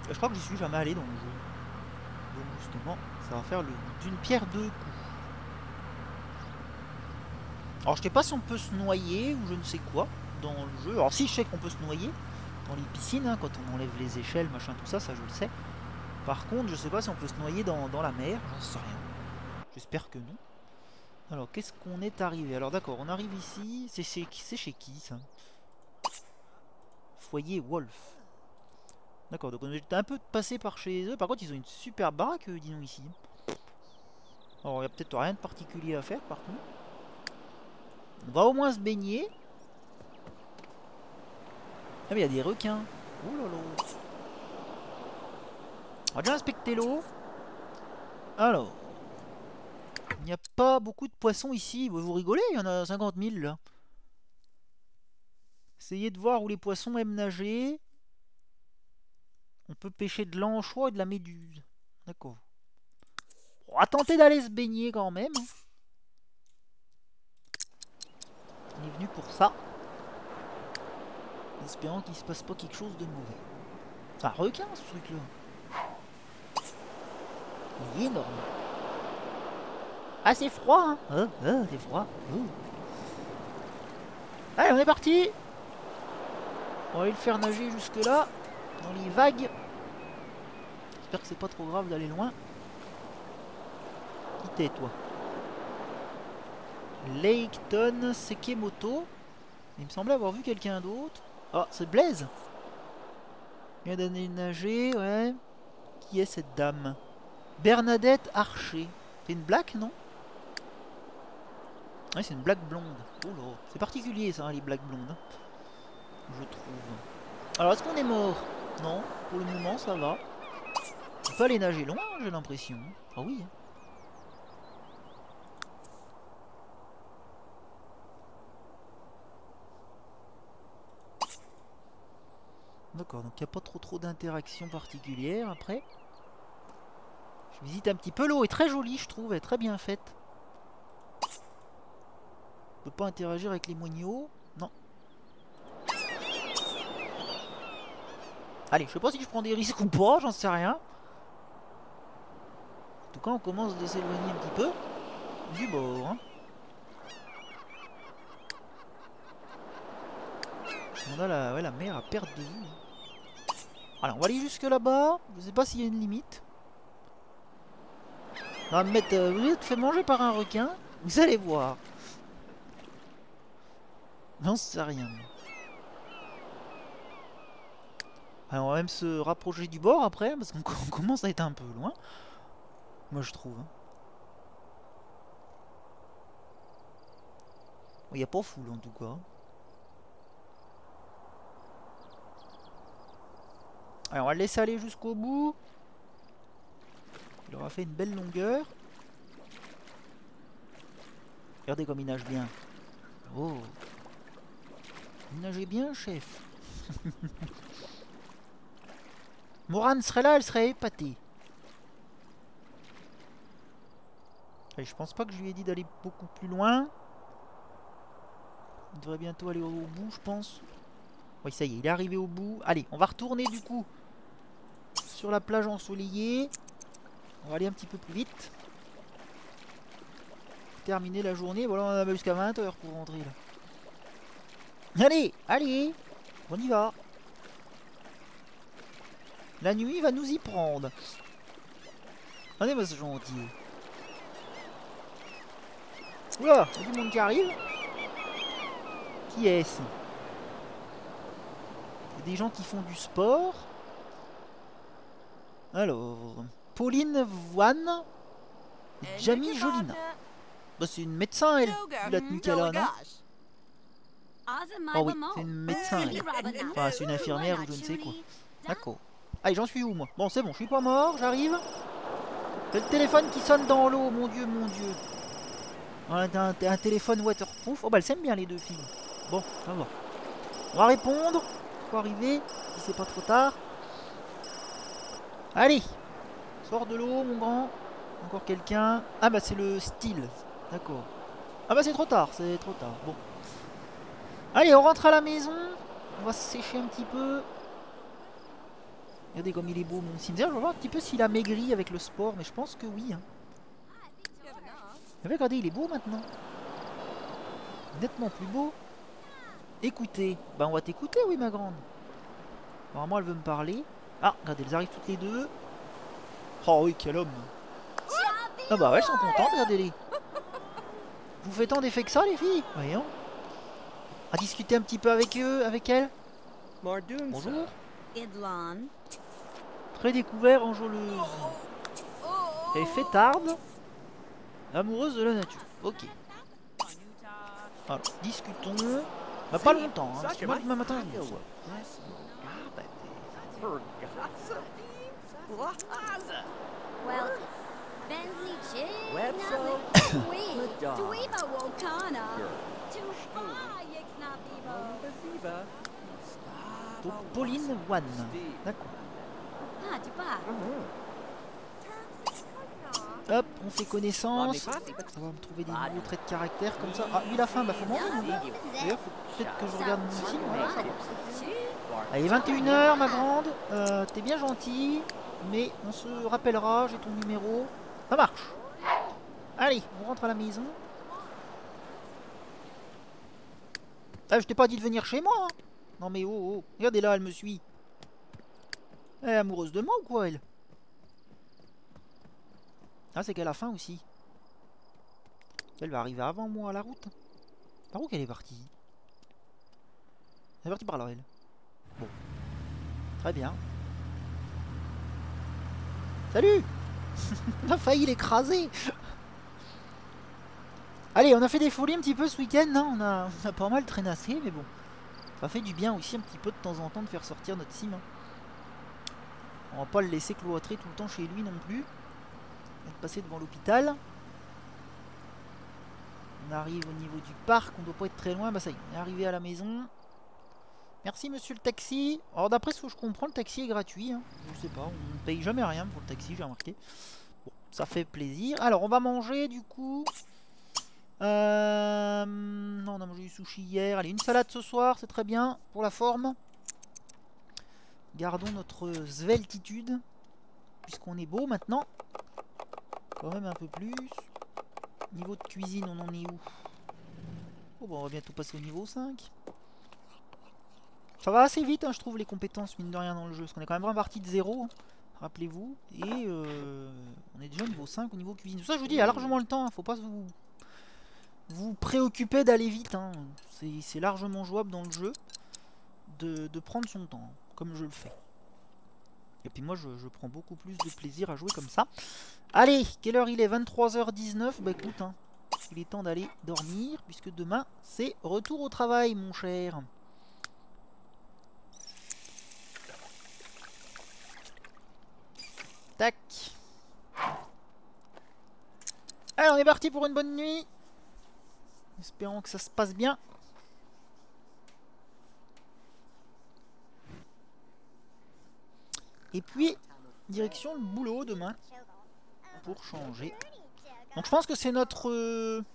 Speaker 1: Je crois que j'y suis jamais allé dans le jeu. Donc justement, ça va faire d'une pierre deux coups. Alors je sais pas si on peut se noyer ou je ne sais quoi dans le jeu. Alors si je sais qu'on peut se noyer dans les piscines, hein, quand on enlève les échelles, machin, tout ça, ça je le sais. Par contre, je sais pas si on peut se noyer dans, la mer, j'en sais rien. J'espère que non. Alors, qu'est-ce qu'on est arrivé? Alors d'accord, on arrive ici. C'est chez, chez qui ça? Foyer Wolf. D'accord, donc on est un peu passé par chez eux. Par contre, ils ont une super baraque, euh, disons ici. Alors, il n'y a peut-être rien de particulier à faire, par contre. On va au moins se baigner. Ah mais il y a des requins. Oh là là. On va déjà inspecter l'eau. Alors. Il n'y a pas beaucoup de poissons ici. Vous rigolez, il y en a 50 000 là. Essayez de voir où les poissons aiment nager. On peut pêcher de l'anchois et de la méduse. D'accord. On va tenter d'aller se baigner quand même. On est venu pour ça. En espérant qu'il se passe pas quelque chose de mauvais. C'est un requin ce truc là. Il est énorme. Ah c'est froid hein oh, oh, c'est froid. Oh. Allez on est parti On va aller le faire nager jusque là. Dans les vagues. J'espère que c'est pas trop grave d'aller loin. Qui t'es toi? Laketon Sekemoto. Il me semblait avoir vu quelqu'un d'autre. Oh, c'est Blaise Il d'aller nager, ouais. Qui est cette dame? Bernadette Archer. C'est une blague, non? Ouais, c'est une blague blonde. Oh c'est particulier ça, les blagues blondes. Je trouve. Alors, est-ce qu'on est mort? Non, pour le moment, ça va. On peut aller nager loin, j'ai l'impression. Ah oui. D'accord, donc il n'y a pas trop trop d'interaction particulière après. Je visite un petit peu. L'eau est très jolie, je trouve. Elle est très bien faite. On peut pas interagir avec les moignots. Non. Allez, je sais pas si je prends des risques ou pas, j'en sais rien. En tout cas, on commence de s'éloigner un petit peu du bord. Hein. On a la, la mer à perte de vue. Alors, on va aller jusque là-bas. Je sais pas s'il y a une limite. On va me mettre... Euh, vous êtes fait manger par un requin Vous allez voir. Non, c'est rien. Alors, on va même se rapprocher du bord après, parce qu'on commence à être un peu loin. Moi, je trouve. Hein. Il n'y a pas foule, en tout cas. Alors on va le laisser aller jusqu'au bout. Il aura fait une belle longueur. Regardez comme il nage bien. Oh Il nageait bien, chef. Morane serait là, elle serait épatée. Allez, je pense pas que je lui ai dit d'aller beaucoup plus loin. Il devrait bientôt aller au bout, je pense. Oui, ça y est, il est arrivé au bout. Allez, on va retourner du coup sur la plage ensoleillée. On va aller un petit peu plus vite. Terminer la journée. Voilà, on a jusqu'à 20h pour rentrer là. Allez, allez, on y va. La nuit va nous y prendre. Allez-moi ce gentil. Oula, il y du monde qui arrive. Qui est-ce? Des gens qui font du sport. Alors, Pauline Voine Jamie Jolina. Bah, c'est une médecin, elle, la a, non Oh oui, c'est une médecin, elle. Enfin, c'est une infirmière ou je ne sais quoi. D'accord. Allez, j'en suis où, moi? Bon, c'est bon, je suis pas mort, j'arrive. C'est le téléphone qui sonne dans l'eau, mon dieu, mon dieu. Un, un, téléphone waterproof. Oh, bah, elles s'aiment bien, les deux filles. Bon, ça va. On va répondre. Faut arriver, si c'est pas trop tard. Allez Sors de l'eau, mon grand. Encore quelqu'un. Ah bah c'est le style. D'accord. Ah bah c'est trop tard, c'est trop tard. Bon. Allez, on rentre à la maison. On va se sécher un petit peu. Regardez comme il est beau mon cimetière. Je vais voir un petit peu s'il a maigri avec le sport, mais je pense que oui. Hein. regardez, il est beau maintenant. Nettement plus beau. Écoutez. Bah on va t'écouter, oui ma grande. Normalement elle veut me parler. Ah, regardez, elles arrivent toutes les deux. Oh oui, quel homme Ah bah ouais, elles sont contentes, regardez-les Vous faites tant d'effets que ça, les filles Voyons. À discuter un petit peu avec eux, avec elles Bonjour. Très découvert, enjôleuse. Et fêtarde. Amoureuse de la nature. Ok. Alors, discutons. Bah, pas longtemps, hein, parce que moi, demain matin, je me reçois.
Speaker 2: Well, Bensley
Speaker 3: Webso.
Speaker 2: Dweeba Wokana, Ah
Speaker 1: Donc, Pauline One. D'accord.
Speaker 2: Ah, Duba,
Speaker 1: Hop, on fait connaissance. Ça va me trouver des nouveaux traits de caractère comme ça. Ah, lui, la fin, bah faut manger. lui. D'ailleurs, faut peut-être que je regarde mon film. Voilà, ça va. Allez, 21h, ma grande. Euh, T'es bien gentil, mais on se rappellera. J'ai ton numéro. Ça marche. Allez, on rentre à la maison. Ah, je t'ai pas dit de venir chez moi. hein. Non, mais oh, oh. Regardez là, elle me suit. Elle est amoureuse de moi ou quoi, elle? Ah, c'est qu'elle a faim aussi. Elle va arriver avant moi à la route. Par où qu'elle est partie? Elle est partie par là, elle. Bon. Très bien. Salut On a failli l'écraser Allez, on a fait des folies un petit peu ce week-end, non on a, on a pas mal traînassé, mais bon. Ça fait du bien aussi un petit peu de temps en temps de faire sortir notre sim. hein. On va pas le laisser cloîtrer tout le temps chez lui non plus. On va passer devant l'hôpital. On arrive au niveau du parc, on doit pas être très loin. Bah ça y est, on est arrivé à la maison. Merci monsieur le taxi. Alors d'après ce que je comprends, le taxi est gratuit. hein. Je sais pas, on ne paye jamais rien pour le taxi, j'ai remarqué. Bon, ça fait plaisir. Alors on va manger du coup. Euh, Non, on a mangé du sushi hier. Allez, une salade ce soir, c'est très bien pour la forme. Gardons notre sveltitude. Puisqu'on est beau maintenant. Quand même un peu plus. Niveau de cuisine, on en est où? Oh, bah, on va bientôt passer au niveau 5. Ça va assez vite, hein, je trouve, les compétences, mine de rien, dans le jeu. Parce qu'on est quand même reparti de 0, rappelez-vous. Et euh, on est déjà au niveau 5 au niveau cuisine. Ça, je vous dis, il y a largement le temps. hein, faut pas vous, vous préoccuper d'aller vite. hein. C'est largement jouable dans le jeu de, prendre son temps, comme je le fais. Et puis moi, je, je prends beaucoup plus de plaisir à jouer comme ça. Allez, quelle heure il est? 23h19. Bah écoute, hein, il est temps d'aller dormir, puisque demain, c'est retour au travail, mon cher. Tac. Allez, on est parti pour une bonne nuit. Espérons que ça se passe bien. Et puis, direction le boulot demain pour changer. Donc je pense que c'est notre euh,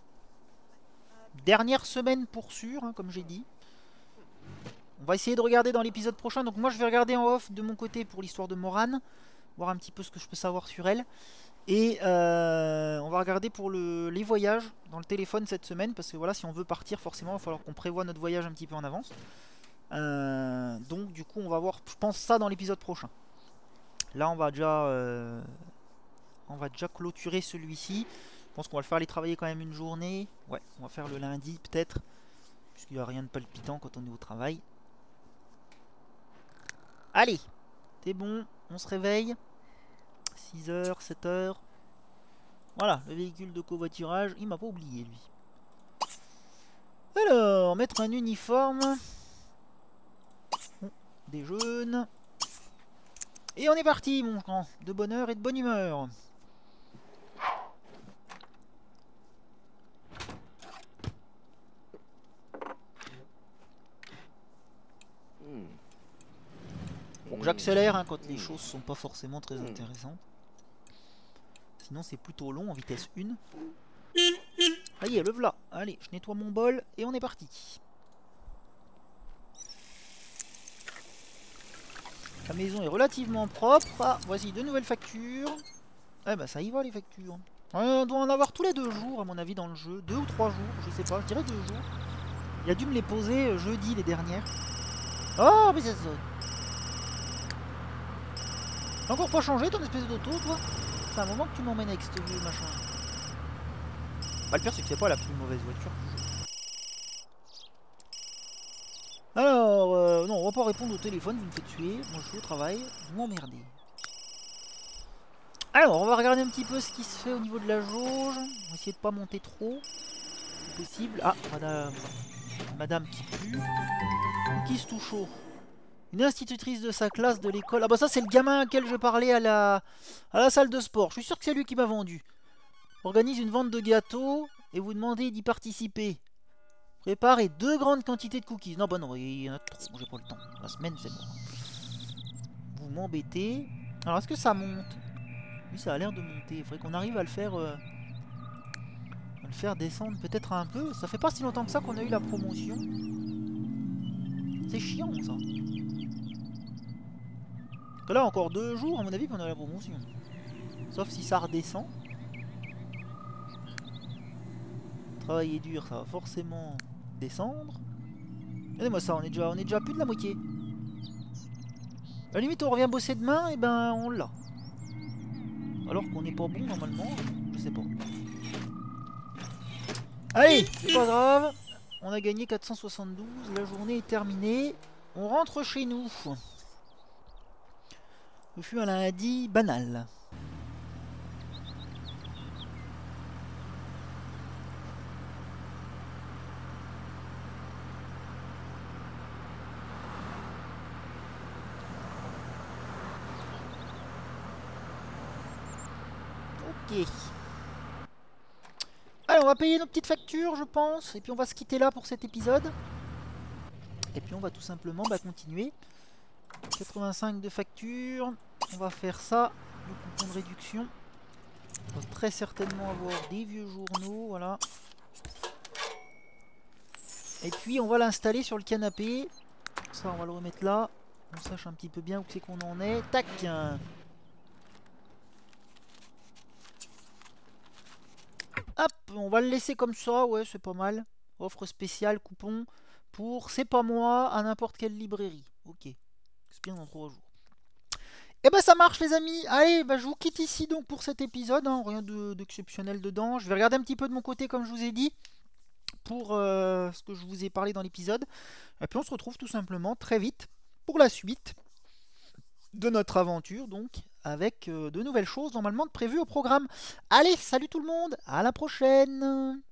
Speaker 1: dernière semaine pour sûr, hein, comme j'ai dit. On va essayer de regarder dans l'épisode prochain. Donc moi je vais regarder en off de mon côté pour l'histoire de Morane. Voir un petit peu ce que je peux savoir sur elle. Et euh, on va regarder pour le, les voyages dans le téléphone cette semaine. Parce que voilà, si on veut partir, forcément, il va falloir qu'on prévoit notre voyage un petit peu en avance. Euh, donc du coup, on va voir, je pense, ça dans l'épisode prochain. Là, on va déjà, euh, on va déjà clôturer celui-ci. Je pense qu'on va le faire aller travailler quand même une journée. Ouais, on va faire le lundi peut-être. Puisqu'il n'y a rien de palpitant quand on est au travail. Allez, t'es bon, on se réveille. 6h, 7h. Voilà, le véhicule de covoiturage, il m'a pas oublié lui. Alors, mettre un uniforme. On déjeune. Et on est parti, mon grand. De bonne heure et de bonne humeur. Donc j'accélère hein, quand les choses sont pas forcément très intéressantes. Sinon c'est plutôt long en vitesse 1. Ça y est, le voilà. Allez, je nettoie mon bol et on est parti. La maison est relativement propre. Ah, voici deux nouvelles factures. Eh bah ça y va les factures. Ouais, on doit en avoir tous les deux jours à mon avis dans le jeu. Deux ou trois jours, je sais pas, je dirais deux jours. Il a dû me les poser euh, jeudi les dernières. Oh mais ça. T'as encore pas changé ton espèce d'auto, toi? C'est un moment que tu m'emmènes avec ce vieux machin. Bah, le pire, c'est que c'est pas la plus mauvaise voiture du jeu. Alors, euh, non, on va pas répondre au téléphone, vous me faites tuer. Moi, je suis au travail, vous m'emmerdez. Alors, on va regarder un petit peu ce qui se fait au niveau de la jauge. On va essayer de pas monter trop. Si possible. Ah, madame. Madame qui pue. Qui se touche chaud Une institutrice de sa classe de l'école. Ah bah ça c'est le gamin à quel je parlais à la, à la salle de sport. Je suis sûr que c'est lui qui m'a vendu. Organise une vente de gâteaux et vous demandez d'y participer. Préparez deux grandes quantités de cookies. Non bah non, il y en a trop, j'ai pas le temps. La semaine c'est bon. Vous m'embêtez. Alors est-ce que ça monte? Oui ça a l'air de monter. Il faudrait qu'on arrive à le faire... euh, à le faire descendre peut-être un peu. Ça fait pas si longtemps que ça qu'on a eu la promotion. C'est chiant ça. Parce que là encore deux jours à mon avis qu'on a la promotion. Sauf si ça redescend. Travailler dur, ça va forcément descendre. Regardez-moi ça, on est déjà, on est déjà plus de la moitié. À la limite, on revient bosser demain, et ben on l'a. Alors qu'on n'est pas bon normalement, je sais pas. Allez, c'est pas grave. On a gagné 472, la journée est terminée. On rentre chez nous. Ce fut un lundi banal. Ok. Allez, on va payer nos petites factures, je pense. Et puis on va se quitter là pour cet épisode. Et puis on va tout simplement bah, continuer. 85 de factures. On va faire ça. Le coupon de réduction. On va très certainement avoir des vieux journaux. Voilà. Et puis on va l'installer sur le canapé. Ça, on va le remettre là. On sache un petit peu bien où c'est qu'on en est. Tac Hop, on va le laisser comme ça, ouais, c'est pas mal. Offre spéciale, coupon pour C'est pas moi à n'importe quelle librairie. Ok, c'est bien dans 3 jours. Et ben ça marche les amis. Allez, bah, je vous quitte ici donc pour cet épisode. hein, Rien de- d'exceptionnel dedans. Je vais regarder un petit peu de mon côté comme je vous ai dit pour euh, ce que je vous ai parlé dans l'épisode. Et puis on se retrouve tout simplement très vite pour la suite de notre aventure donc avec euh, de nouvelles choses normalement prévues au programme. Allez, salut tout le monde, à la prochaine